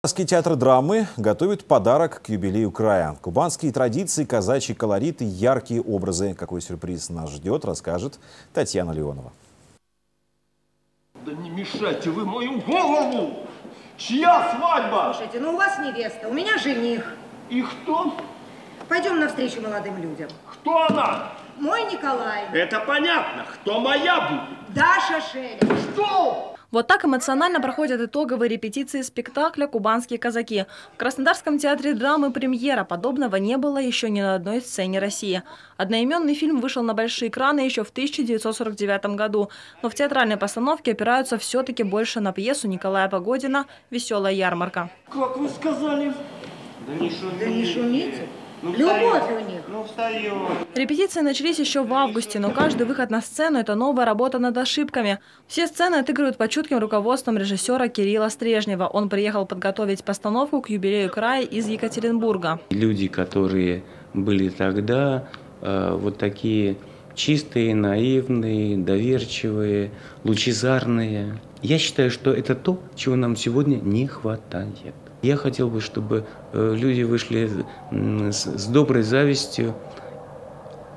Кубанский театр драмы готовит подарок к юбилею края. Кубанские традиции, казачий колорит и яркие образы. Какой сюрприз нас ждет, расскажет Татьяна Леонова. Да не мешайте вы мою голову! Чья свадьба? Слушайте, ну у вас невеста, у меня жених. И кто? Пойдем навстречу молодым людям. Кто она? Мой Николай. Это понятно. Кто моя будет? Даша Шелест. Что? Вот так эмоционально проходят итоговые репетиции спектакля «Кубанские казаки». В Краснодарском театре драмы премьера. Подобного не было еще ни на одной сцене России. Одноименный фильм вышел на большие экраны еще в 1949 году. Но в театральной постановке опираются все-таки больше на пьесу Николая Погодина «Веселая ярмарка». Как вы сказали? Да не шумите. Да не шумите. Ну, Любовь встает. у них. Ну, встает. Репетиции начались еще в августе, но каждый выход на сцену – это новая работа над ошибками. Все сцены отыгрывают под чутким руководством режиссера Кирилла Стрежнева. Он приехал подготовить постановку к юбилею края из Екатеринбурга. Люди, которые были тогда, э, вот такие чистые, наивные, доверчивые, лучезарные. Я считаю, что это то, чего нам сегодня не хватает. Я хотел бы, чтобы э, люди вышли с доброй завистью,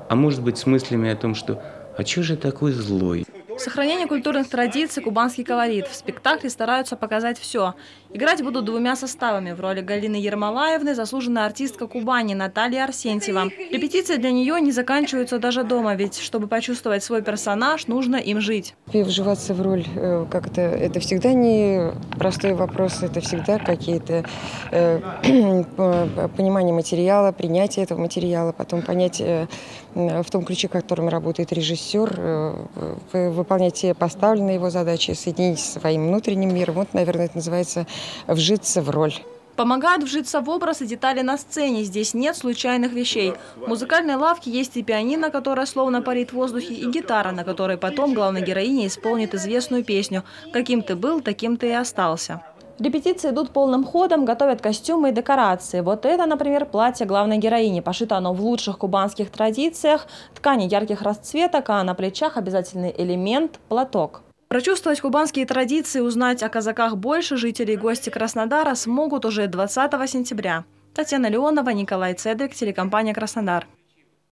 а может быть с мыслями о том, что «а чего же такой злой?» Сохранение культурных традиций, кубанский колорит. В спектакле стараются показать все. Играть будут двумя составами. В роли Галины Ермолаевны заслуженная артистка Кубани Наталья Арсентьева. Репетиции для нее не заканчиваются даже дома, ведь чтобы почувствовать свой персонаж, нужно им жить. И вживаться в роль э, как-то это всегда не простой вопрос, это всегда какие-то э, по- понимание материала, принятие этого материала, потом понять э, в том ключе, в котором работает режиссер, э, выполнять все поставленные его задачи, соединить с своим внутренним миром. Вот, наверное, это называется вжиться в роль. Помогают вжиться в образ и детали на сцене. Здесь нет случайных вещей. В музыкальной лавке есть и пианино, которое словно парит в воздухе, и гитара, на которой потом главная героиня исполнит известную песню «Каким ты был, таким ты и остался». Репетиции идут полным ходом, готовят костюмы и декорации. Вот это, например, платье главной героини. Пошито оно в лучших кубанских традициях. Ткани ярких расцветок, а на плечах обязательный элемент – платок. Прочувствовать кубанские традиции, узнать о казаках больше жители и гости Краснодара смогут уже 20 сентября. Татьяна Леонова, Николай Цедрик, телекомпания «Краснодар».